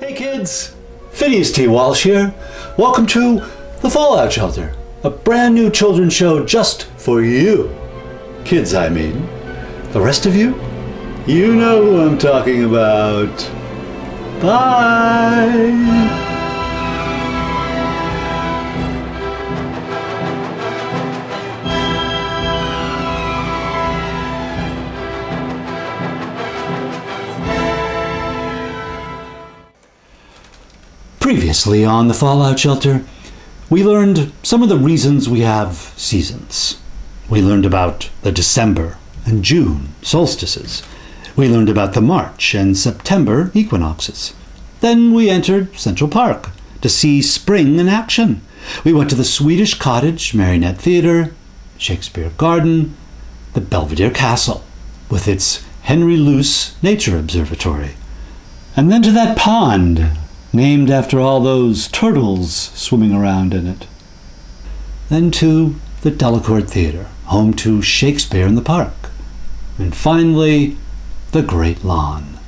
Hey kids, Phineas T. Walsh here. Welcome to The Fallout Shelter, a brand new children's show just for you. Kids, I mean. The rest of you, you know who I'm talking about. Bye! Previously on the Fallout Shelter, we learned some of the reasons we have seasons. We learned about the December and June solstices. We learned about the March and September equinoxes. Then we entered Central Park to see spring in action. We went to the Swedish Cottage Marionette Theatre, Shakespeare Garden, the Belvedere Castle, with its Henry Luce Nature Observatory, and then to that pond named after all those turtles swimming around in it. Then to the Delacorte Theatre, home to Shakespeare in the Park. And finally, the Great Lawn.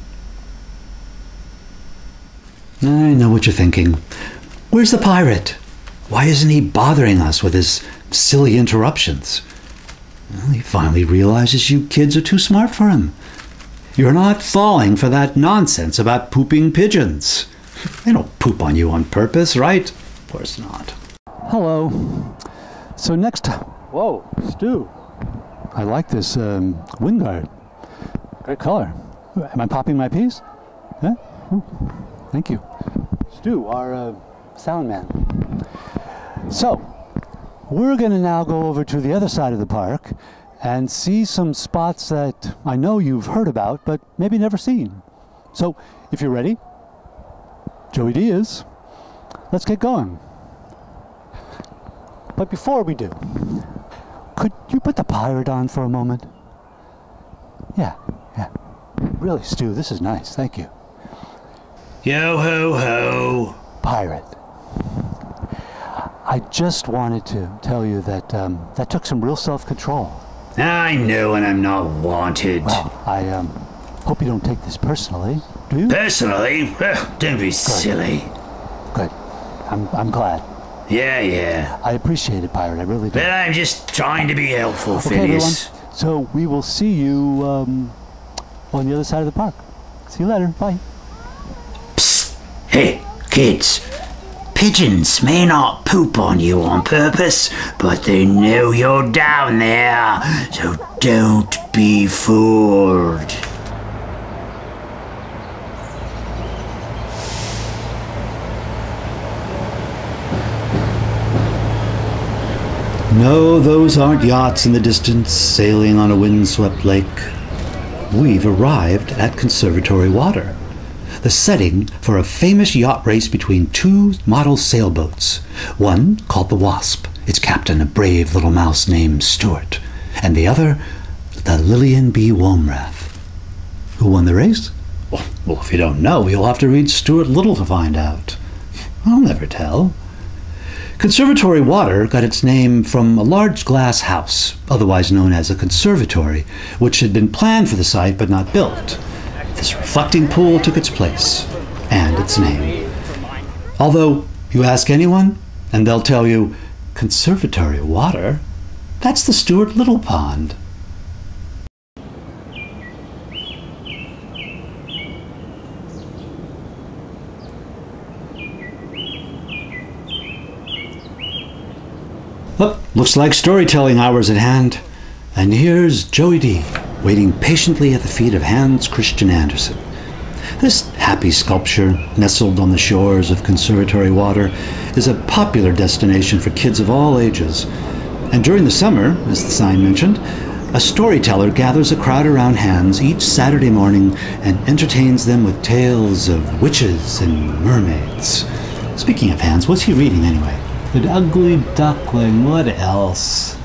I know what you're thinking. Where's the pirate? Why isn't he bothering us with his silly interruptions? Well, he finally realizes you kids are too smart for him. You're not falling for that nonsense about pooping pigeons. They don't poop on you on purpose, right? Of course not. Hello. So next time. Whoa, Stu. I like this um, wind guard. Great color. Am I popping my piece? Yeah? Oh, thank you. Stu, our uh, sound man. So, we're going to now go over to the other side of the park and see some spots that I know you've heard about, but maybe never seen. So, if you're ready, Joey D is. Let's get going. But before we do, could you put the pirate on for a moment? Yeah, yeah. Really, Stu, this is nice. Thank you. Yo ho ho. Pirate. I just wanted to tell you that um, that took some real self-control. I know and I'm not wanted. Well, I um, hope you don't take this personally. Do you? Personally, don't be silly. Good. I'm, I'm glad. Yeah, yeah. I appreciate it, Pirate. I really do. But I'm just trying to be helpful, Okay, everyone. Phineas. So we will see you um, on the other side of the park. See you later. Bye. Psst. Hey, kids. Pigeons may not poop on you on purpose, but they know you're down there, so don't be fooled. No, those aren't yachts in the distance sailing on a windswept lake. We've arrived at Conservatory Water, the setting for a famous yacht race between two model sailboats. One called the Wasp, its captain a brave little mouse named Stuart, and the other the Lillian B. Womrath. Who won the race? Well, if you don't know, you'll have to read Stuart Little to find out. I'll never tell. Conservatory Water got its name from a large glass house, otherwise known as a conservatory, which had been planned for the site but not built. This reflecting pool took its place and its name. Although, you ask anyone, and they'll tell you, Conservatory Water? That's the Stuart Little Pond. Looks like storytelling hours at hand. And here's Joey D, waiting patiently at the feet of Hans Christian Andersen. This happy sculpture, nestled on the shores of Conservatory Water, is a popular destination for kids of all ages. And during the summer, as the sign mentioned, a storyteller gathers a crowd around Hans each Saturday morning and entertains them with tales of witches and mermaids. Speaking of Hans, what's he reading anyway? An ugly duckling, what else?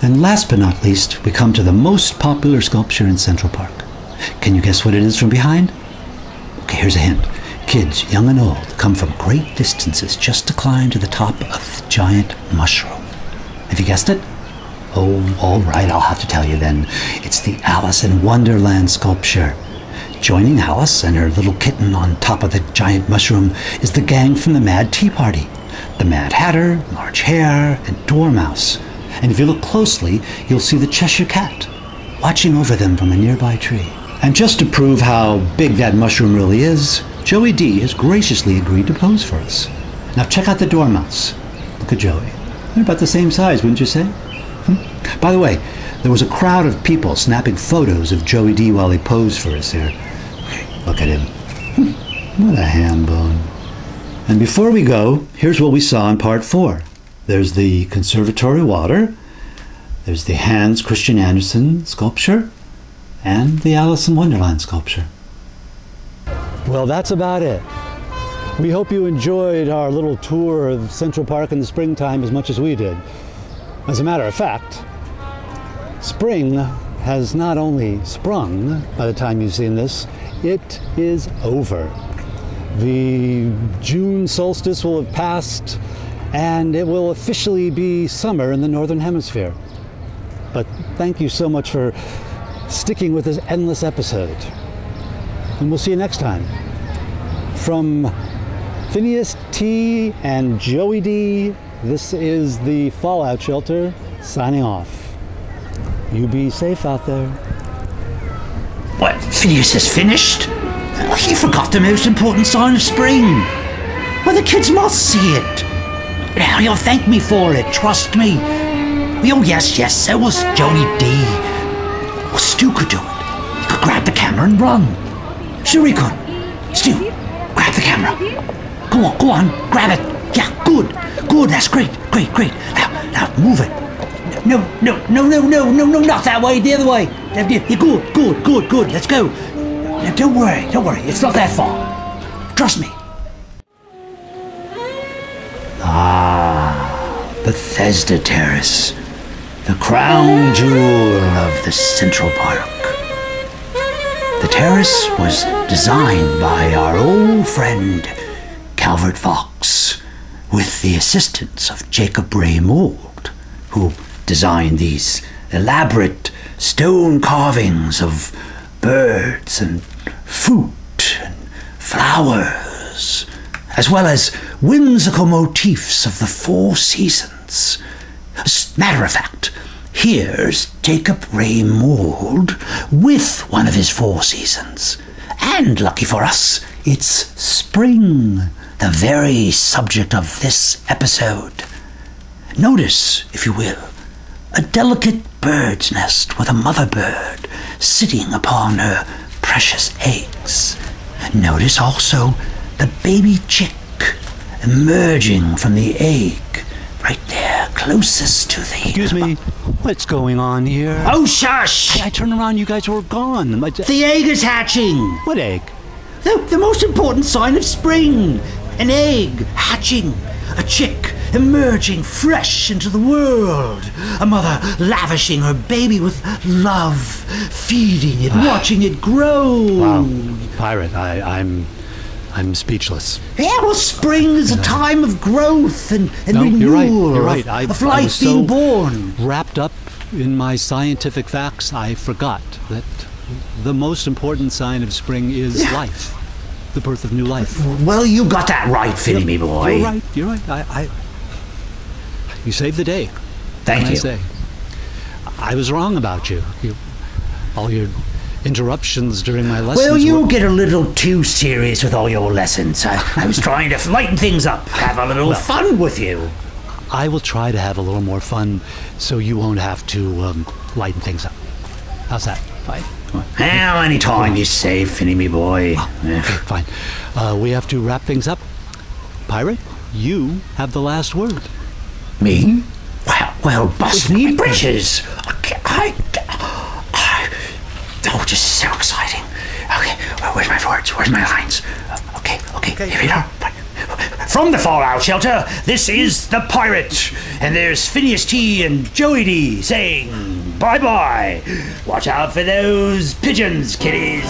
And last but not least, we come to the most popular sculpture in Central Park. Can you guess what it is from behind? Okay, here's a hint. Kids, young and old, come from great distances just to climb to the top of the giant mushroom. Have you guessed it? Oh, all right, I'll have to tell you then. It's the Alice in Wonderland sculpture. Joining Alice and her little kitten on top of the giant mushroom is the gang from the Mad Tea Party the Mad Hatter, Large Hare, and Dormouse. And if you look closely, you'll see the Cheshire Cat watching over them from a nearby tree. And just to prove how big that mushroom really is, Joey D has graciously agreed to pose for us. Now check out the Dormouse. Look at Joey. They're about the same size, wouldn't you say? Hmm? By the way, there was a crowd of people snapping photos of Joey D while he posed for us here. Look at him. Hmm. what a ham bone. And before we go, here's what we saw in part four. There's the conservatory water, there's the Hans Christian Andersen sculpture, and the Alice in Wonderland sculpture. Well, that's about it. We hope you enjoyed our little tour of Central Park in the springtime as much as we did. As a matter of fact, spring has not only sprung by the time you've seen this, it is over. The June solstice will have passed and it will officially be summer in the Northern Hemisphere. But thank you so much for sticking with this endless episode. And we'll see you next time. From Phineas T and Joey D, this is the Fallout Shelter signing off. You be safe out there. What, Phineas is finished? Oh, he forgot the most important sign of spring. Well, the kids must see it. Now you'll thank me for it, trust me. Oh, yes, yes, so was Joey D. Well, Stu could do it. He could grab the camera and run. Sure he could. Stu, grab the camera. Go on, go on, grab it. Yeah, good, good, that's great, great, great. Now, now, move it. No, no, no, no, no, no, no, not that way, the other way. Yeah, good, good, good, good, let's go. Now, don't worry, don't worry, it's not that far. Trust me. Ah, Bethesda Terrace, the crown jewel of the Central Park. The terrace was designed by our old friend Calvert Vaux, with the assistance of Jacob Wrey Mould, who designed these elaborate stone carvings of birds and fruit and flowers, as well as whimsical motifs of the four seasons. As matter of fact, here's Jacob Wrey Mould with one of his four seasons. And lucky for us, it's spring, the very subject of this episode. Notice, if you will, a delicate bird's nest with a mother bird sitting upon her precious eggs. Notice also the baby chick emerging from the egg right there closest to the. Excuse me, what's going on here? Oh, shush! I turned around, you guys were gone. My, The egg is hatching! what egg? The, the most important sign of spring! An egg hatching! A chick emerging fresh into the world! A mother lavishing her baby with love, feeding it, ah. watching it grow! Wow, pirate, I, I'm, I'm speechless. Yeah, well, spring is a time of growth and, and No, renewal, you're right. You're right. I, of life being born. wrapped up in my scientific facts, I forgot that the most important sign of spring is life, the birth of new life. Well, you got that right, Finny, me boy. You're right. You're right. I, I you saved the day. Thank you. I say? I was wrong about you. you. All your interruptions during my lessons. Well, you were- get a little too serious with all your lessons. I, I was trying to lighten things up, have a little fun with you. I will try to have a little more fun, so you won't have to um, lighten things up. How's that? Fine. Well, any time you say, Finny, me boy. Okay, fine. Uh, we have to wrap things up. Pirate, you have the last word. Me? Well, well, bust me britches. Okay, I, I, oh, just so exciting. Okay, well, where's my words? Where's my lines? Uh, Okay, okay, here we are. From the Fallout Shelter, this is the Pirate, and there's Phineas T and Joey D saying bye bye. Watch out for those pigeons, kiddies.